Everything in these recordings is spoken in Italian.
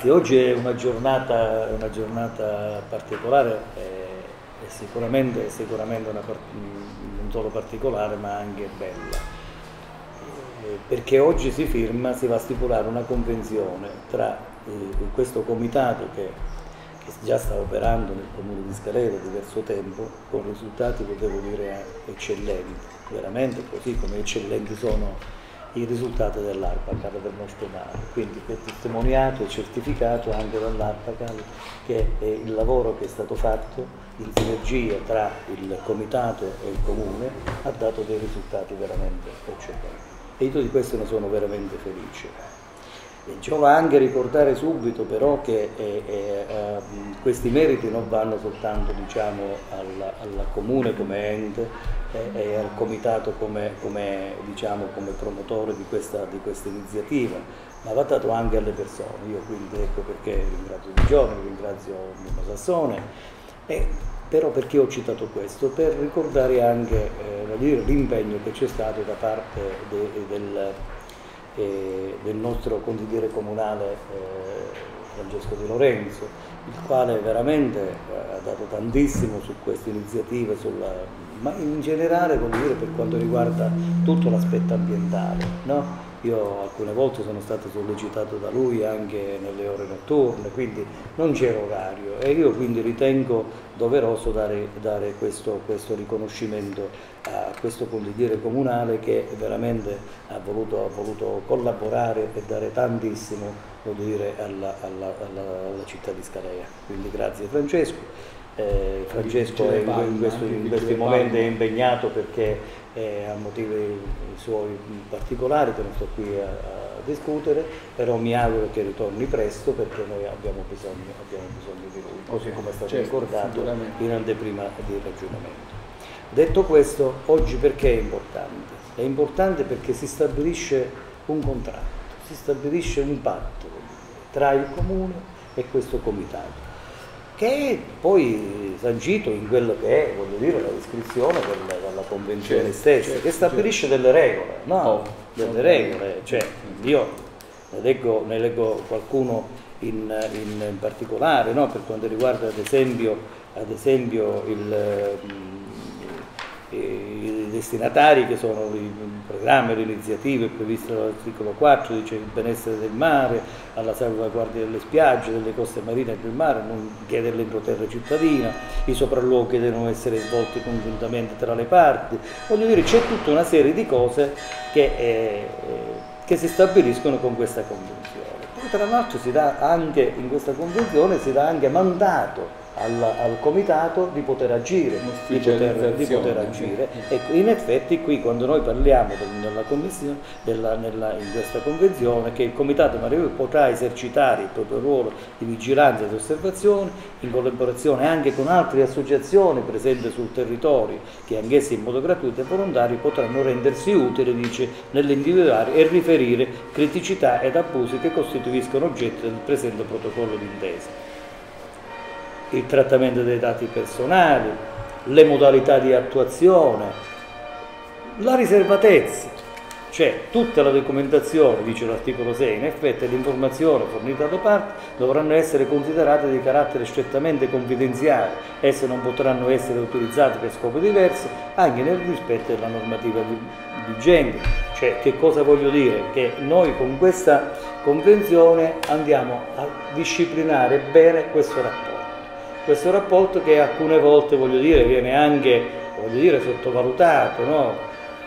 E oggi è una giornata, una giornata particolare e, sicuramente, sicuramente una, non solo particolare ma anche bella, eh, perché oggi si firma, si va a stipulare una convenzione tra eh, questo comitato che, che, già sta operando nel comune di Scalera da diverso tempo con risultati, lo devo dire, eccellenti, veramente così come eccellenti sono i risultati dell'ARPACAL del nostro mare, quindi è testimoniato e certificato anche dall'ARPACAL che il lavoro che è stato fatto in sinergia tra il comitato e il comune ha dato dei risultati veramente eccellenti e io di questo ne sono veramente felice. Giova anche ricordare subito però che eh, eh, ehm, questi meriti non vanno soltanto diciamo, al, al, comune come ente eh, e al comitato come, come, diciamo, come promotore di questa, di questa, iniziativa, ma va dato anche alle persone. Io quindi ecco perché ringrazio Di Giorno, ringrazio Mimo Sassone, e, però perché ho citato questo? Per ricordare anche eh, l'impegno che c'è stato da parte de, del del nostro consigliere comunale eh, Francesco Di Lorenzo, il quale veramente eh, ha dato tantissimo su queste iniziative, sulla, ma in generale per quanto riguarda tutto l'aspetto ambientale. No? Io alcune volte sono stato sollecitato da lui anche nelle ore notturne, quindi non c'era orario e io quindi ritengo doveroso dare, dare questo, questo, riconoscimento a questo consigliere comunale che veramente ha voluto, ha voluto collaborare e dare tantissimo dire, alla, alla, alla, alla città di Scalea. Quindi grazie Francesco. Eh, Francesco in, in, questo, in, questi momenti è impegnato perché eh, ha motivi suoi particolari che non sto qui a, a, discutere, però mi auguro che ritorni presto perché noi abbiamo bisogno, abbiamo bisogno di lui, così come è stato certo, ricordato in anteprima di ragionamento. Detto questo, oggi perché è importante? È importante perché si stabilisce un contratto, si stabilisce un patto tra il comune e questo comitato che è poi sancito in quello che è, voglio dire, la descrizione del, della convenzione certo, stessa, certo, che stabilisce certo. delle regole, no? Oh, delle regole, cioè io ne leggo, ne leggo qualcuno in, in, in particolare, no? per quanto riguarda ad esempio, ad esempio il, i destinatari che sono i programmi, le iniziative previste dall'articolo 4, dice il benessere del mare, alla salvaguardia delle spiagge, delle coste marine e del mare, non chiede l'entroterra cittadina, i sopralluoghi devono essere svolti congiuntamente tra le parti, voglio dire c'è tutta una serie di cose che, eh, che si stabiliscono con questa convenzione. Tra l'altro si dà anche in questa convenzione si dà anche mandato al, al, comitato di poter agire, di poter, di poter agire. Ecco, in effetti qui quando noi parliamo commissione, della, nella, in questa convenzione, che il comitato Mario potrà esercitare il proprio ruolo di vigilanza ed osservazione in collaborazione anche con altre associazioni presenti sul territorio che anch'esse in modo gratuito e volontario potranno rendersi utili, dice, nell'individuare e riferire criticità ed abusi che costituiscono oggetto del presente protocollo d'intesa il trattamento dei dati personali, le modalità di attuazione, la riservatezza, cioè tutta la documentazione, dice l'articolo 6, in effetti le informazioni fornite alle parti dovranno essere considerate di carattere strettamente confidenziale, esse non potranno essere utilizzate per scopi diversi anche nel rispetto della normativa vigente. Cioè che cosa voglio dire? Che noi con questa convenzione andiamo a disciplinare bene questo rapporto questo rapporto che alcune volte voglio dire, viene anche voglio dire, sottovalutato, no?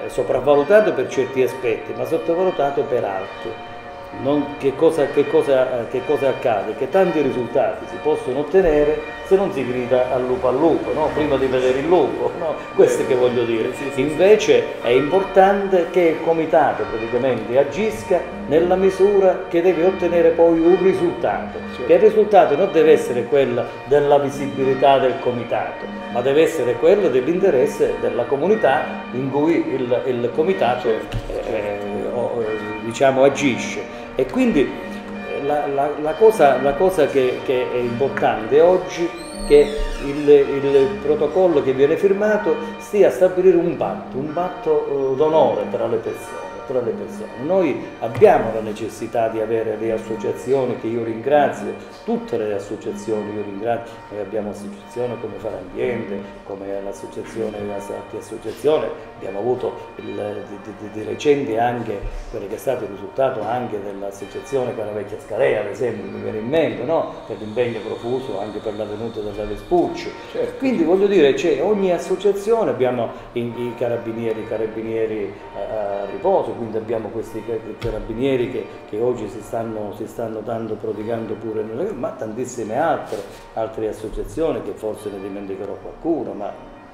sopravvalutato per certi aspetti, ma sottovalutato per altri. Non, che, cosa, che, cosa, che, cosa, accade? Che tanti risultati si possono ottenere se non si grida al lupo al lupo, no? prima di vedere il lupo, no? questo che voglio dire. Invece è importante che il comitato praticamente agisca nella misura che deve ottenere poi un risultato, certo. che il risultato non deve essere quello della visibilità del comitato, ma deve essere quello dell'interesse della comunità in cui il, il comitato certo. eh, eh, diciamo, agisce. E quindi eh, la, la, la, cosa, la cosa che, che, è importante oggi è che il, il, protocollo che viene firmato stia a stabilire un patto, un patto uh, d'onore tra le persone tra le persone. Noi abbiamo la necessità di avere le associazioni che io ringrazio, tutte le associazioni io ringrazio, noi abbiamo associazioni come Fare Ambiente, come l'associazione, altre associazioni, abbiamo avuto il, di, di, di, recente anche quello che è stato il risultato anche dell'associazione Caravecchia Scalea, ad esempio, mi viene in mente, no? per l'impegno profuso anche per la venuta della Vespucci. Certo. Quindi voglio dire, c'è ogni associazione, abbiamo i, i carabinieri, i carabinieri a, a, riposo, quindi abbiamo questi carabinieri che, che oggi si stanno, si stanno dando, prodigando pure, nelle, ma tantissime altre, altre associazioni che forse ne dimenticherò qualcuno, ma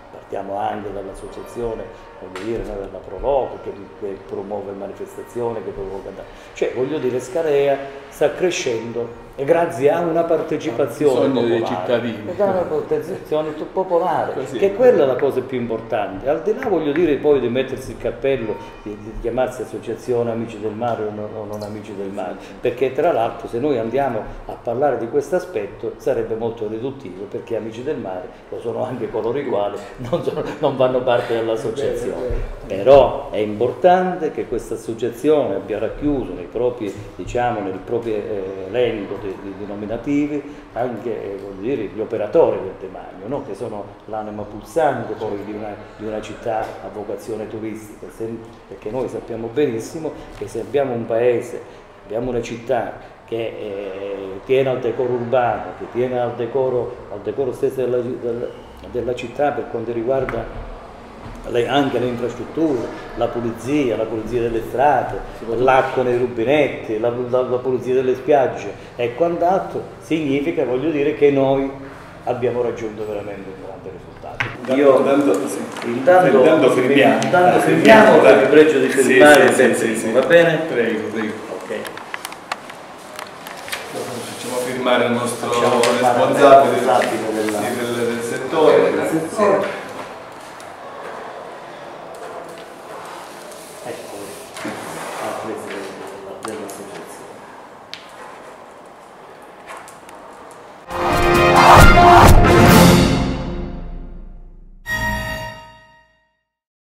partiamo anche dall'associazione dire, della Proloco che, che, promuove manifestazioni, che provoca... Cioè voglio dire Scarea sta crescendo e grazie a una partecipazione popolare, dei cittadini. E una partecipazione popolare, Così. che è quella la cosa più importante. Al di là voglio dire poi di mettersi il cappello, di, di chiamarsi associazione Amici del Mare o non, o non Amici del Mare, perché tra l'altro se noi andiamo a parlare di questo aspetto sarebbe molto riduttivo, perché Amici del Mare lo sono anche coloro i quali non, sono, non fanno parte dell'associazione. Però è importante che questa associazione abbia racchiuso nei propri, diciamo, nel proprio eh, elenco di, di, di, nominativi anche eh, dire, gli operatori del demanio, no? che sono l'anima pulsante poi di una, di una, città a vocazione turistica, perché noi sappiamo benissimo che se abbiamo un paese, abbiamo una città che eh, tiene al decoro urbano, che tiene al decoro, al decoro stesso della, della, della città per quanto riguarda anche le infrastrutture, la pulizia, la pulizia delle strade, l'acqua nei rubinetti, la, la, la, pulizia delle spiagge e quant'altro, significa, voglio dire, che noi abbiamo raggiunto veramente un grande risultato. Io intanto, sì. intanto, intanto fermiamo, intanto fermiamo per il pregio di firmare sì, sì, sì, va bene? Prego, prego. Ok. Facciamo firmare il nostro responsabile, responsabile della, del, del settore. Del settore. はい、ここです。あ、これですね。全部選手です。